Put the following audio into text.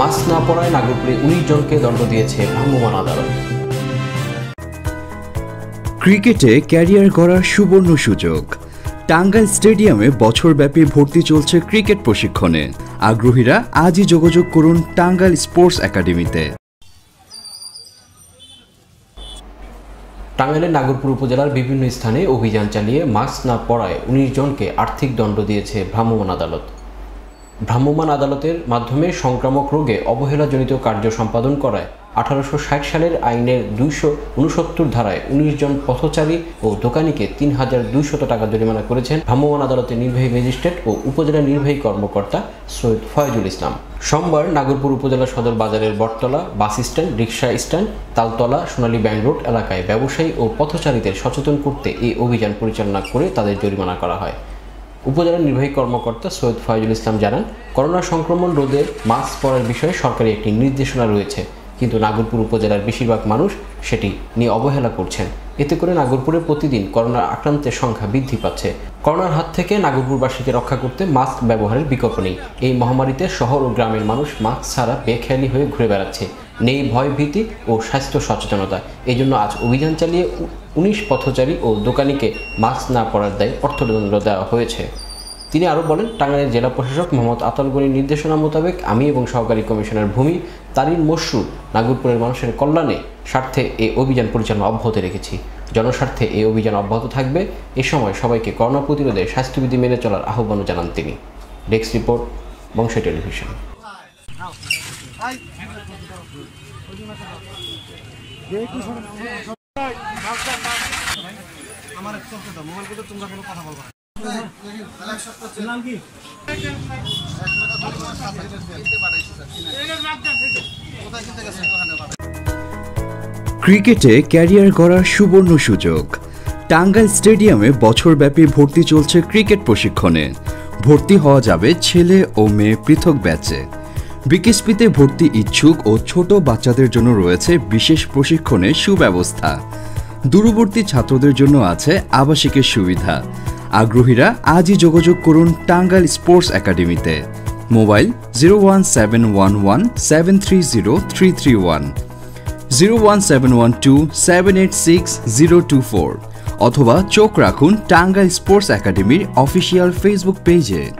Mask না পরায় নাগরপুরে উনিশ জনকে দণ্ড দিয়েছে ভ্রাম্যমাণ আদালত। ক্রিকেটে ক্যারিয়ার গড়ার সুবর্ণ সুযোগ। টাঙ্গাইল স্টেডিয়ামে বছরব্যাপী ভর্তি চলছে ক্রিকেট প্রশিক্ষণে। আগ্রহীরা আজই যোগাযোগ করুন টাঙ্গাইল স্পোর্টস একাডেমিতে। টাঙ্গাইলের নাগরপুর উপজেলার বিভিন্ন স্থানে অভিযান চালিয়ে মাস্ক না পরায় উনিশ জনকে আর্থিক দণ্ড দিয়েছে ভ্রাম্যমাণ আদালত। ভ্রাম্যমাণ আদালতের মাধ্যমে সংক্রামক রোগে অবহেলাজনিত কার্য সম্পাদন করায় আঠারোশো ষাট সালের আইনের দুইশো উনসত্তর ধারায় উনিশ জন পথচারী ও দোকানিকে তিন হাজার দুইশত টাকা জরিমানা করেছেন ভ্রাম্যমাণ আদালতের নির্বাহী ম্যাজিস্ট্রেট ও উপজেলা নির্বাহী কর্মকর্তা সৈয়দ ফয়জুল ইসলাম। সোমবার নাগরপুর উপজেলা সদর বাজারের বটতলা, bus stand, rickshaw stand, Taltala, Sonali bank road এলাকায় ব্যবসায়ী ও পথচারীদের সচেতন করতে এই অভিযান পরিচালনা করে তাদের জরিমানা করা হয়। উপজেলা নির্বাহী কর্মকর্তা সৈয়দ ফয়জুল ইসলাম জানান, করোনা সংক্রমণ রোধে মাস্ক পরার বিষয়ে সরকারি একটি নির্দেশনা রয়েছে। কিন্তু নাগরপুর উপজেলার বেশিরভাগ মানুষ সেটি নিয়ে অবহেলা করছেন। এতে করে নাগরপুরে প্রতিদিন করোনার আক্রান্তের সংখ্যা বৃদ্ধি পাচ্ছে। করোনার হাত থেকে নাগরপুরবাসীকে রক্ষা করতে মাস্ক ব্যবহারের বিকল্প নেই। এই মহামারীতে শহর ও গ্রামের মানুষ মাস্ক ছাড়া বেখেয়ালি হয়ে ঘুরে বেড়াচ্ছে। নেই ভয় ভীতি ও স্বাস্থ্য সচেতনতা। এই জন্য আজ অভিযান চালিয়ে উনিশ পথচারী ও দোকানিকে মাস্ক না পরার দায়ে অর্থদণ্ড দেওয়া হয়েছে। তিনি আরও বলেন, টাঙ্গাইলের জেলা প্রশাসক মোহাম্মদ আতল গনির নির্দেশনা মোতাবেক আমি এবং সহকারী কমিশনার ভূমি তারিন মসরু নাগরপুরের মানুষের কল্যাণে স্বার্থে এই অভিযান পরিচালনা অব্যাহত রেখেছি। জনস্বার্থে এই অভিযান অব্যাহত থাকবে। এ সময় সবাইকে করোনা প্রতিরোধে স্বাস্থ্যবিধি মেনে চলার আহ্বানও জানান তিনি। Desk report, Bangsha television. আমার চলতে দাও মোবাইল তোমরা কোনো কথা বলবা। ক্রিকেটে ক্যারিয়ার গড়ার সুবর্ণ সুযোগ। টাঙ্গাইল স্টেডিয়ামে বছরব্যাপী ভর্তি চলছে ক্রিকেট প্রশিক্ষণে। ভর্তি হওয়া যাবে ছেলে ও মেয়ে পৃথক ব্যাচে। বিকেএসপিতে ভর্তি ইচ্ছুক ও ছোট বাচ্চাদের জন্য রয়েছে বিশেষ প্রশিক্ষণের সুব্যবস্থা। দূরবর্তী ছাত্রদের জন্য আছে আবাসিকের সুবিধা। আগ্রহীরা আজই যোগাযোগ করুন টাঙ্গাইল স্পোর্টস একাডেমিতে। Mobile zero one seven one one seven three zero three three one. Zero one seven one two seven eight six zero two four. অথবা চোখ রাখুন টাঙ্গাইল স্পোর্টস একাডেমির অফিসিয়াল ফেসবুক পেজে।